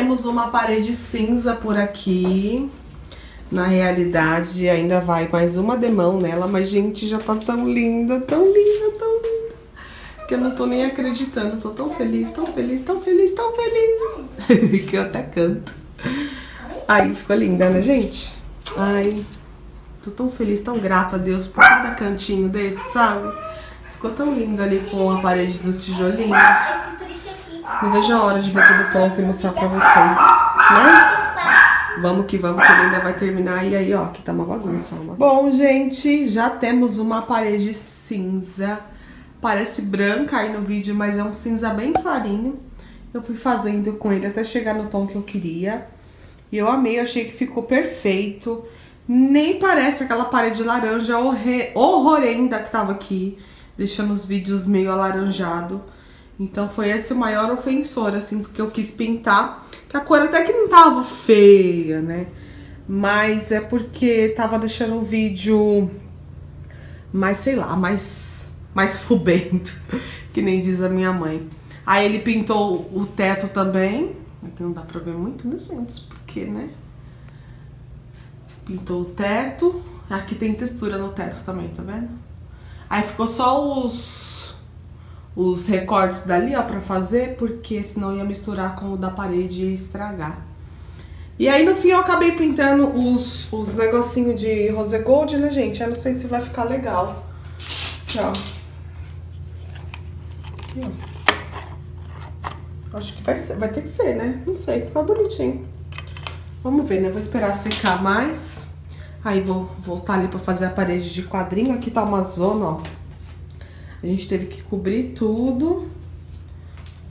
temos uma parede cinza por aqui. Na realidade, ainda vai mais uma demão nela, mas, gente, já tá tão linda, tão linda, tão linda. Que eu não tô nem acreditando. tô tão feliz, tão feliz, tão feliz, tão feliz. que eu até canto. Aí, ficou linda, né, gente? Ai, tô tão feliz, tão grata a Deus por cada cantinho desse, sabe? Ficou tão lindo ali com a parede do tijolinho. Não vejo a hora de ver tudo pronto e mostrar pra vocês. Mas vamos que vamos, que ele ainda vai terminar. E aí, ó, aqui tá uma bagunça. Uma... Bom, gente, já temos uma parede cinza. Parece branca aí no vídeo, mas é um cinza bem clarinho. Eu fui fazendo com ele até chegar no tom que eu queria. E eu amei, achei que ficou perfeito. Nem parece aquela parede laranja horrorenda que tava aqui, deixando os vídeos meio alaranjado. Então foi esse o maior ofensor, assim, porque eu quis pintar. Que a cor até que não tava feia, né? Mas é porque tava deixando o vídeo mais, sei lá, mais, mais fubento, que nem diz a minha mãe. Aí ele pintou o teto também. Aqui não dá pra ver muito, né, gente? Porque, né? Pintou o teto. Aqui tem textura no teto também, tá vendo? Aí ficou só os os recortes dali, ó, pra fazer, porque senão ia misturar com o da parede e estragar. E aí, no fim, eu acabei pintando os, os negocinhos de rose gold, né, gente? Eu não sei se vai ficar legal. Aqui, ó. Aqui, ó. Acho que vai, ser, vai ter que ser, né? Não sei, ficou bonitinho. Vamos ver, né? Vou esperar secar mais. Aí vou voltar ali pra fazer a parede de quadrinho. Aqui tá uma zona, ó. A gente teve que cobrir tudo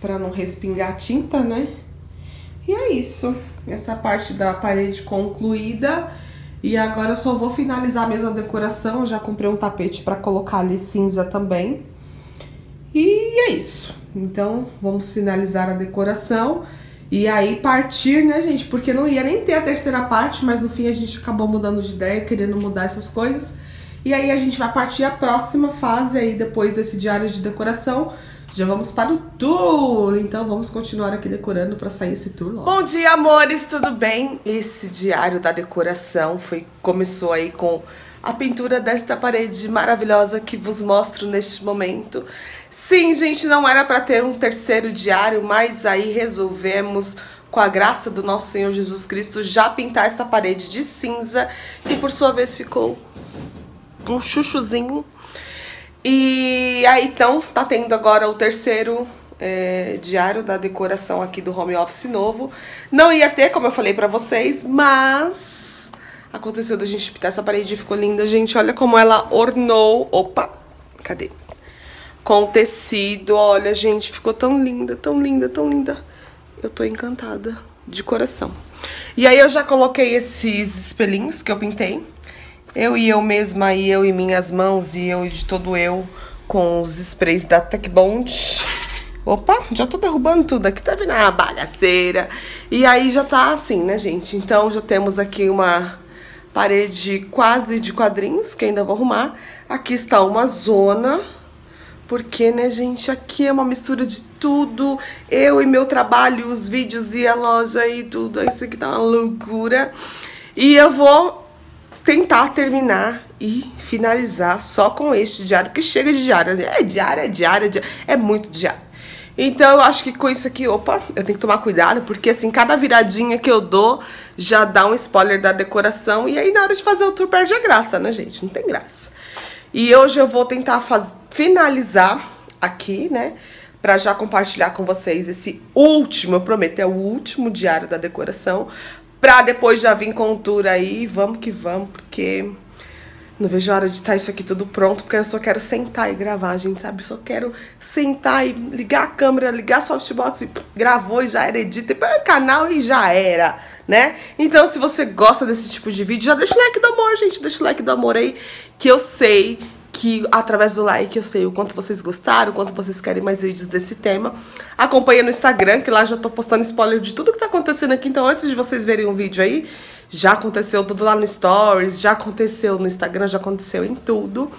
para não respingar tinta, né? E é isso. Essa parte da parede concluída. E agora eu só vou finalizar a mesa decoração. Eu já comprei um tapete para colocar ali cinza também. E é isso. Então, vamos finalizar a decoração. E aí partir, né, gente? Porque não ia nem ter a terceira parte, mas no fim a gente acabou mudando de ideia, querendo mudar essas coisas. E aí a gente vai partir a próxima fase aí, depois desse diário de decoração. Já vamos para o tour, então vamos continuar aqui decorando para sair esse tour logo. Bom dia, amores, tudo bem? Esse diário da decoração foi começou aí com a pintura desta parede maravilhosa que vos mostro neste momento. Sim, gente, não era para ter um terceiro diário, mas aí resolvemos com a graça do nosso Senhor Jesus Cristo, já pintar essa parede de cinza, que por sua vez ficou um chuchuzinho. E aí, então, tá tendo agora o terceiro é, diário da decoração aqui do home office novo. Não ia ter, como eu falei pra vocês, mas aconteceu da gente pintar essa parede ficou linda, gente. Olha como ela ornou. Opa, cadê? Com tecido, olha, gente, ficou tão linda, tão linda, tão linda. Eu tô encantada, de coração. E aí eu já coloquei esses espelhinhos que eu pintei. Eu e eu mesma, e eu e minhas mãos, e eu de todo eu, com os sprays da Tech Bond. Opa, já tô derrubando tudo aqui, tá vendo a bagaceira? E aí já tá assim, né, gente? Então já temos aqui uma parede quase de quadrinhos, que ainda vou arrumar. Aqui está uma zona, porque, né, gente, aqui é uma mistura de tudo. Eu e meu trabalho, os vídeos e a loja e tudo. Isso aqui tá uma loucura. E eu vou tentar terminar e finalizar só com este diário, porque chega de diário. É diário, é diário, é, diário, é muito diário. Então eu acho que com isso aqui, opa, eu tenho que tomar cuidado, porque assim, cada viradinha que eu dou já dá um spoiler da decoração, e aí na hora de fazer o tour perde a graça, né, gente? Não tem graça. E hoje eu vou tentar finalizar aqui, né, para já compartilhar com vocês esse último, eu prometo, é o último diário da decoração, pra depois já vir com tour aí. Vamos que vamos, porque não vejo a hora de estar isso aqui tudo pronto, porque eu só quero sentar e gravar, gente, sabe? Só quero sentar e ligar a câmera, ligar a softbox e gravou e já era, edita, e põe o canal e já era, né? Então, se você gosta desse tipo de vídeo, já deixa o like do amor, gente, deixa o like do amor aí, que eu sei que através do like eu sei o quanto vocês gostaram, o quanto vocês querem mais vídeos desse tema. Acompanha no Instagram, que lá já tô postando spoiler de tudo que tá acontecendo aqui. Então, antes de vocês verem o vídeo aí, já aconteceu tudo lá no Stories, já aconteceu no Instagram, já aconteceu em tudo.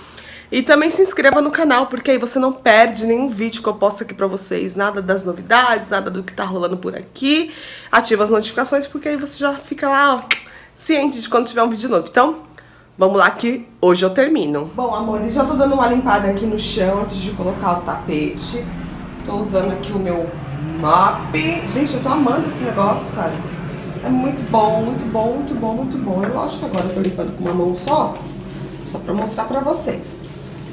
E também se inscreva no canal, porque aí você não perde nenhum vídeo que eu posto aqui pra vocês. Nada das novidades, nada do que tá rolando por aqui. Ativa as notificações, porque aí você já fica lá, ó, ciente de quando tiver um vídeo novo. Então, vamos lá que hoje eu termino. Bom, amores, já tô dando uma limpada aqui no chão antes de colocar o tapete. Tô usando aqui o meu mop. Gente, eu tô amando esse negócio, cara. É muito bom, muito bom, muito bom, muito bom. É lógico que agora eu tô limpando com uma mão só, só pra mostrar pra vocês.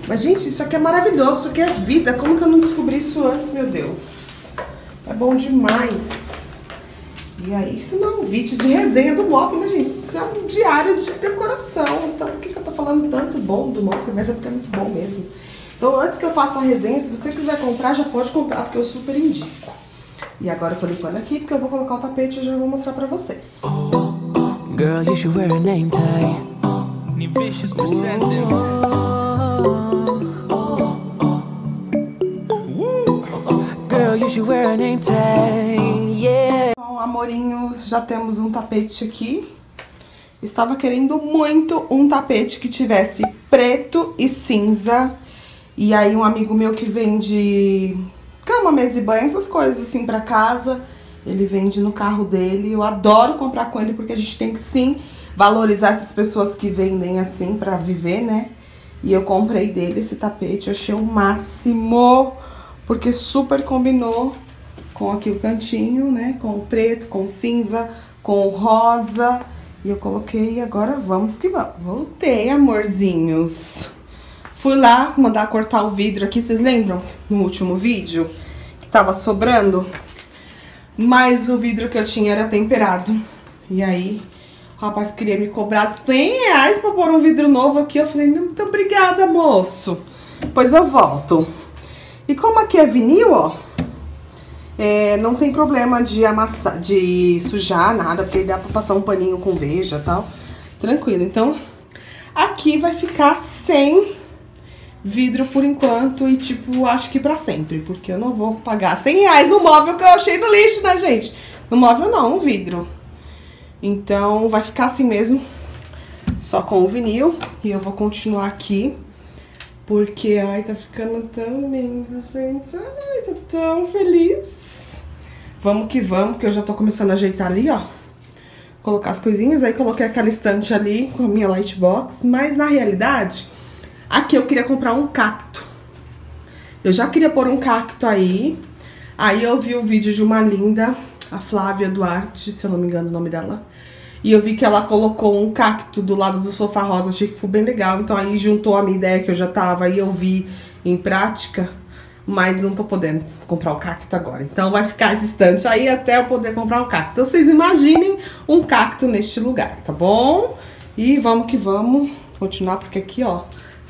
Mas, gente, isso aqui é maravilhoso, isso aqui é vida. Como que eu não descobri isso antes, meu Deus? É bom demais. E aí, isso não é um vídeo de resenha do MOP, né, gente? Isso é um diário de decoração. Então, por que, que eu tô falando tanto bom do MOP? Mas é porque é muito bom mesmo. Então, antes que eu faça a resenha, se você quiser comprar, já pode comprar, porque eu super indico. E agora eu tô limpando aqui, porque eu vou colocar o tapete e já vou mostrar pra vocês. Girl, you should wear a name tag. Vicious you wear a name tag, yeah. Amorinhos, já temos um tapete aqui. Estava querendo muito um tapete que tivesse preto e cinza. E aí um amigo meu que vende cama, mesa e banho, essas coisas assim pra casa, ele vende no carro dele. Eu adoro comprar com ele porque a gente tem que sim valorizar essas pessoas que vendem assim pra viver, né? E eu comprei dele esse tapete, eu achei o máximo porque super combinou com aqui o cantinho, né? Com o preto, com o cinza, com o rosa. E eu coloquei agora vamos que vamos. Voltei, amorzinhos. Fui lá mandar cortar o vidro aqui, vocês lembram? No último vídeo, que tava sobrando. Mas o vidro que eu tinha era temperado. E aí, o rapaz queria me cobrar 100 reais pra pôr um vidro novo aqui. Eu falei, muito obrigada, moço. Pois eu volto. E como aqui é vinil, ó, é, não tem problema de amassar, de sujar nada, porque dá pra passar um paninho com veja e tal. Tranquilo. Então, aqui vai ficar sem vidro por enquanto e, tipo, acho que pra sempre. Porque eu não vou pagar 100 reais no móvel que eu achei no lixo, né, gente? No móvel não, no vidro. Então, vai ficar assim mesmo, só com o vinil. E eu vou continuar aqui porque, ai, tá ficando tão lindo, gente. Ai, tô tão feliz. Vamos que vamos, que eu já tô começando a ajeitar ali, ó. Colocar as coisinhas. Aí coloquei aquela estante ali com a minha lightbox. Mas, na realidade, aqui eu queria comprar um cacto. Eu já queria pôr um cacto aí. Aí eu vi o vídeo de uma linda, a Flávia Duarte, se eu não me engano o nome dela. E eu vi que ela colocou um cacto do lado do sofá rosa, achei que foi bem legal. Então aí juntou a minha ideia que eu já tava e eu vi em prática, mas não tô podendo comprar o cacto agora. Então vai ficar esse estante aí até eu poder comprar o cacto. Então vocês imaginem um cacto neste lugar, tá bom? E vamos que vamos continuar, porque aqui, ó,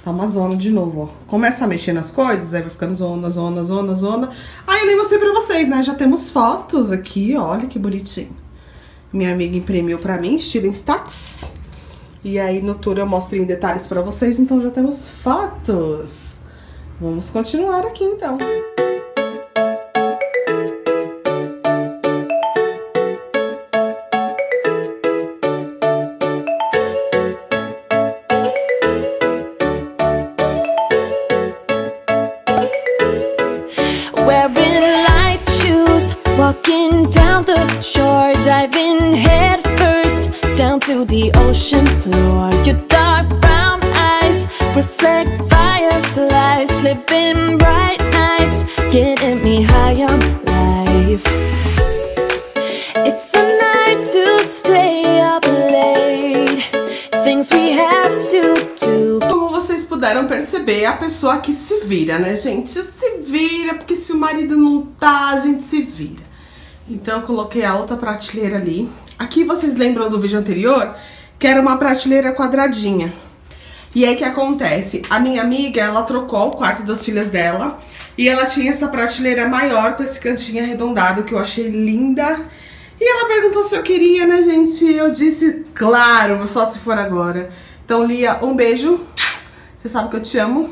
tá uma zona de novo, ó. Começa a mexer nas coisas, aí vai ficando zona, zona, zona, zona. Aí eu nem mostrei pra vocês, né? Já temos fotos aqui, olha que bonitinho. Minha amiga imprimiu pra mim, estilo Instax. E aí no tour eu mostro em detalhes pra vocês, então já temos fotos. Vamos continuar aqui então. Walking puderam perceber, a pessoa que se vira, né, gente? Se vira, porque se o marido não tá, a gente se vira. Então eu coloquei a outra prateleira ali. Aqui vocês lembram do vídeo anterior? Que era uma prateleira quadradinha. E aí que acontece? A minha amiga, ela trocou o quarto das filhas dela. E ela tinha essa prateleira maior com esse cantinho arredondado que eu achei linda. E ela perguntou se eu queria, né, gente? Eu disse, claro, só se for agora. Então, Lia, um beijo. Você sabe que eu te amo.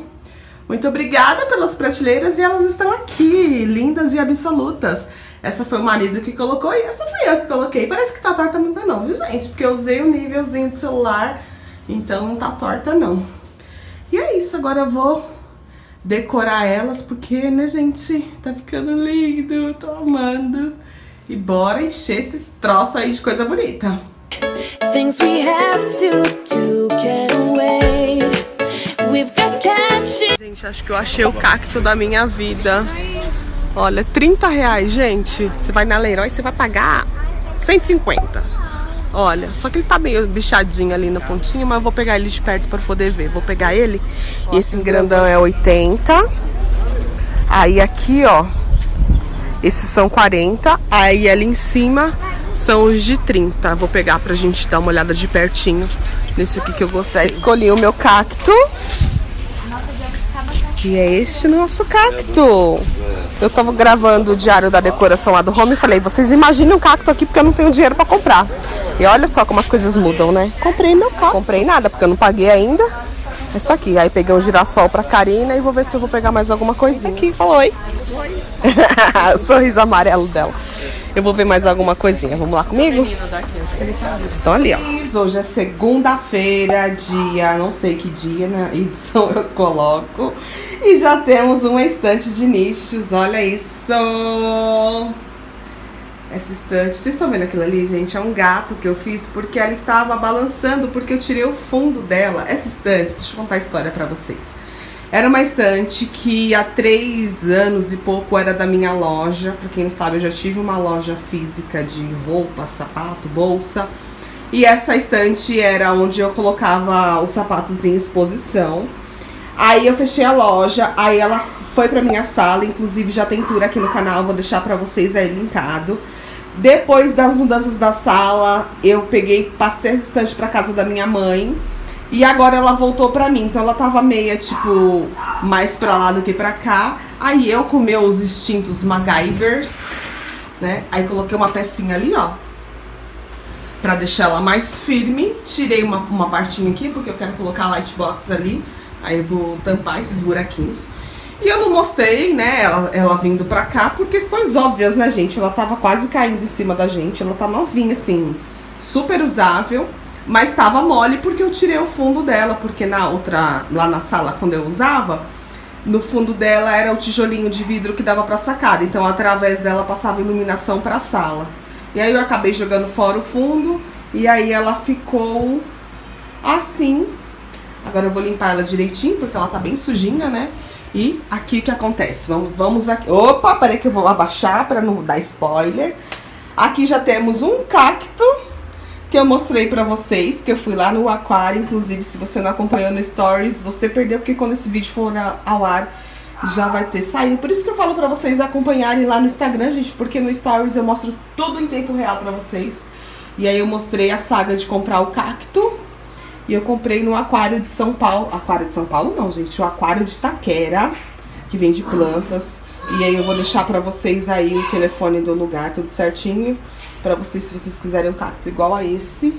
Muito obrigada pelas prateleiras e elas estão aqui, lindas e absolutas. Essa foi o marido que colocou e essa fui eu que coloquei. Parece que tá torta ainda não, viu gente? Porque eu usei o nívelzinho do celular, então não tá torta não. E é isso, agora eu vou decorar elas, porque, né, gente, tá ficando lindo, tô amando. E bora encher esse troço aí de coisa bonita. Things we have to do can wait. Gente, acho que eu achei o cacto da minha vida. Olha, 30 reais, gente. Você vai na Leroy, você vai pagar 150. Olha, só que ele tá meio bichadinho ali na pontinha, mas eu vou pegar ele de perto para poder ver. Vou pegar ele. E esse grandão é 80. Aí aqui, ó, esses são 40. Aí ali em cima são os de 30. Vou pegar pra gente dar uma olhada de pertinho nesse aqui que eu gostei. Escolhi o meu cacto. E é este nosso cacto. Eu tava gravando o diário da decoração lá do home e falei, vocês imaginem um cacto aqui porque eu não tenho dinheiro para comprar. E olha só como as coisas mudam, né? Comprei meu cacto. Comprei nada porque eu não paguei ainda. Mas tá aqui. Aí peguei um girassol pra Karina e vou ver se eu vou pegar mais alguma coisinha. Tá aqui, falou. Oi. Sorriso amarelo dela. Eu vou ver mais alguma coisinha. Vamos lá comigo? Estão ali, ó. Hoje é segunda-feira, dia, não sei que dia na edição eu coloco. E já temos uma estante de nichos, olha isso! Essa estante, vocês estão vendo aquilo ali, gente? É um gato que eu fiz porque ela estava balançando, porque eu tirei o fundo dela. Essa estante, deixa eu contar a história pra vocês. Era uma estante que há três anos e pouco era da minha loja. Pra quem não sabe, eu já tive uma loja física de roupa, sapato, bolsa. E essa estante era onde eu colocava os sapatos em exposição. Aí eu fechei a loja, aí ela foi pra minha sala, inclusive já tem tour aqui no canal, vou deixar pra vocês aí linkado. Depois das mudanças da sala, eu peguei, passei essa estante pra casa da minha mãe. E agora ela voltou pra mim, então ela tava meia, tipo, mais pra lá do que pra cá. Aí eu com meus instintos MacGyvers, né? Aí coloquei uma pecinha ali, ó. Pra deixar ela mais firme. Tirei uma, uma partinha aqui, porque eu quero colocar a lightbox ali. Aí eu vou tampar esses buraquinhos. E eu não mostrei, né, ela, ela vindo pra cá por questões óbvias, né, gente? Ela tava quase caindo em cima da gente. Ela tá novinha, assim, super usável. Mas tava mole porque eu tirei o fundo dela, porque na outra, lá na sala, quando eu usava, no fundo dela era o tijolinho de vidro que dava pra sacada. Então, através dela passava iluminação pra sala. E aí eu acabei jogando fora o fundo e aí ela ficou assim. Agora eu vou limpar ela direitinho, porque ela tá bem sujinha, né? E aqui que acontece? Vamos, vamos aqui. Opa, peraí que eu vou abaixar para não dar spoiler. Aqui já temos um cacto que eu mostrei pra vocês, que eu fui lá no aquário, inclusive se você não acompanhou no Stories, você perdeu, porque quando esse vídeo for ao ar, já vai ter saído. Por isso que eu falo pra vocês acompanharem lá no Instagram, gente, porque no Stories eu mostro tudo em tempo real pra vocês. E aí eu mostrei a saga de comprar o cacto, e eu comprei no aquário de São Paulo, aquário de São Paulo não, gente, o aquário de Taquera, que vende plantas. E aí eu vou deixar pra vocês aí o telefone do lugar, tudo certinho pra vocês, se vocês quiserem um cacto igual a esse.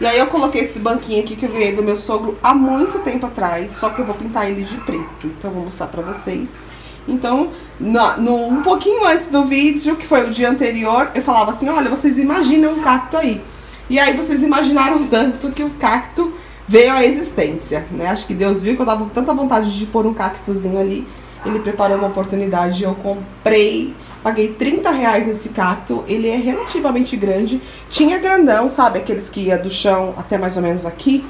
E aí eu coloquei esse banquinho aqui que eu ganhei do meu sogro há muito tempo atrás, só que eu vou pintar ele de preto. Então eu vou mostrar pra vocês. Então, no, no, um pouquinho antes do vídeo, que foi o dia anterior, eu falava assim, olha, vocês imaginam um cacto aí. E aí vocês imaginaram tanto que o cacto veio à existência, né? Acho que Deus viu que eu tava com tanta vontade de pôr um cactozinho ali. Ele preparou uma oportunidade, eu comprei Paguei 30 reais nesse cacto, ele é relativamente grande. Tinha grandão, sabe? Aqueles que ia do chão até mais ou menos aqui.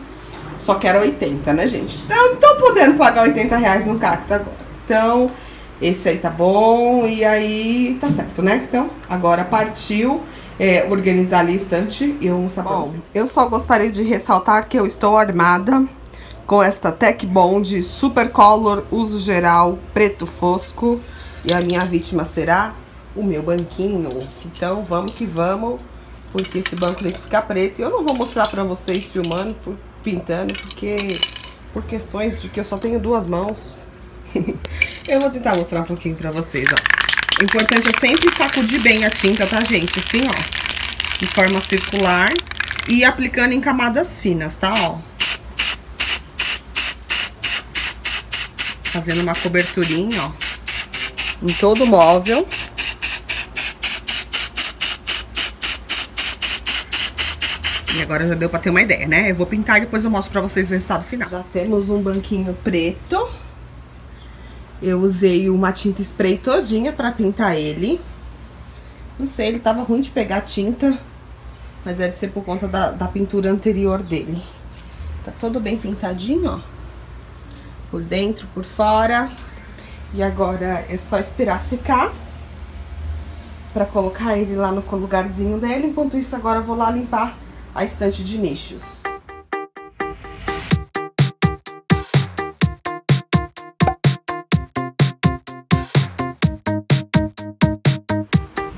Só que era 80, né, gente? Então, tô podendo pagar 80 reais no cacto agora. Então, esse aí tá bom. E aí, tá certo, né? Então, agora partiu é, organizar ali a estante e eu mostrar vocês. Eu só gostaria de ressaltar que eu estou armada com esta Tech Bond Super Color Uso Geral Preto Fosco. E a minha vítima será o meu banquinho. Então, vamos que vamos, porque esse banco tem que ficar preto. E eu não vou mostrar pra vocês filmando, pintando, porque por questões de que eu só tenho duas mãos. eu vou tentar mostrar um pouquinho pra vocês, ó. O importante é sempre sacudir bem a tinta, tá, gente? Assim, ó, de forma circular e aplicando em camadas finas, tá, ó. Fazendo uma coberturinha, ó em todo o móvel. E agora já deu pra ter uma ideia, né? Eu vou pintar e depois eu mostro pra vocês o resultado final. Já temos um banquinho preto. Eu usei uma tinta spray todinha pra pintar ele. Não sei, ele tava ruim de pegar tinta. Mas deve ser por conta da, da pintura anterior dele. Tá todo bem pintadinho, ó. Por dentro, por fora. E agora é só esperar secar. Pra colocar ele lá no lugarzinho dele. Enquanto isso, agora eu vou lá limpar a estante de nichos.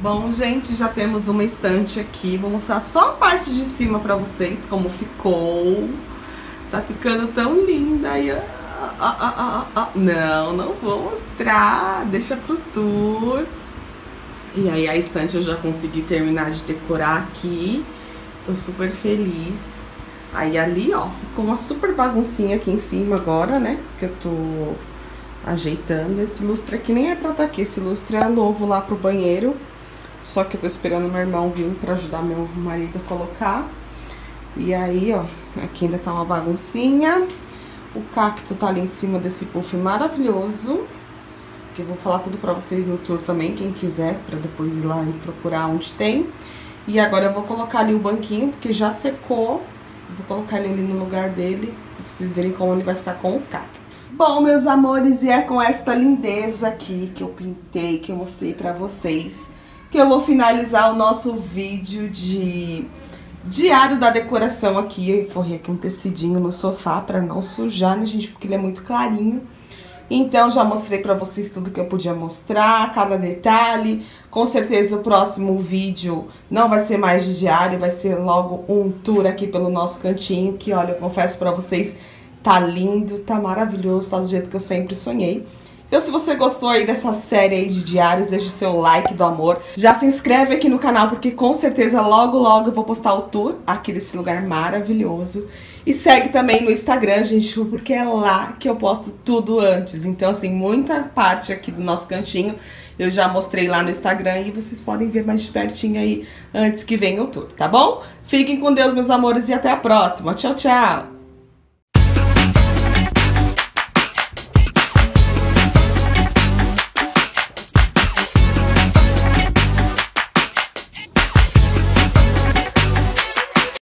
Bom, gente, já temos uma estante aqui. Vou mostrar só a parte de cima pra vocês, como ficou. Tá ficando tão linda. E, não, não vou mostrar. Deixa pro tour. E aí a estante eu já consegui terminar de decorar aqui. Tô super feliz. Aí ali, ó, ficou uma super baguncinha aqui em cima agora, né? Que eu tô ajeitando. Esse lustre aqui nem é pra estar tá aqui. Esse lustre é novo lá pro banheiro. Só que eu tô esperando meu irmão vir pra ajudar meu marido a colocar. E aí, ó, aqui ainda tá uma baguncinha. O cacto tá ali em cima desse puff maravilhoso. Que eu vou falar tudo pra vocês no tour também, quem quiser, pra depois ir lá e procurar onde tem. E agora eu vou colocar ali o banquinho, porque já secou. Vou colocar ele ali no lugar dele, pra vocês verem como ele vai ficar com o cacto. Bom, meus amores, e é com esta lindeza aqui que eu pintei, que eu mostrei pra vocês que eu vou finalizar o nosso vídeo de diário da decoração aqui. Eu forrei aqui um tecidinho no sofá pra não sujar, né, gente? Porque ele é muito clarinho. Então, já mostrei pra vocês tudo que eu podia mostrar, cada detalhe. Com certeza o próximo vídeo não vai ser mais de diário, vai ser logo um tour aqui pelo nosso cantinho, que olha, eu confesso pra vocês, tá lindo, tá maravilhoso, tá do jeito que eu sempre sonhei. Então se você gostou aí dessa série aí de diários, deixa o seu like do amor. Já se inscreve aqui no canal, porque com certeza logo logo eu vou postar o tour aqui desse lugar maravilhoso. E segue também no Instagram, gente, porque é lá que eu posto tudo antes. Então assim, muita parte aqui do nosso cantinho eu já mostrei lá no Instagram e vocês podem ver mais de pertinho aí antes que venha o tour, tá bom? Fiquem com Deus, meus amores, e até a próxima. Tchau, tchau!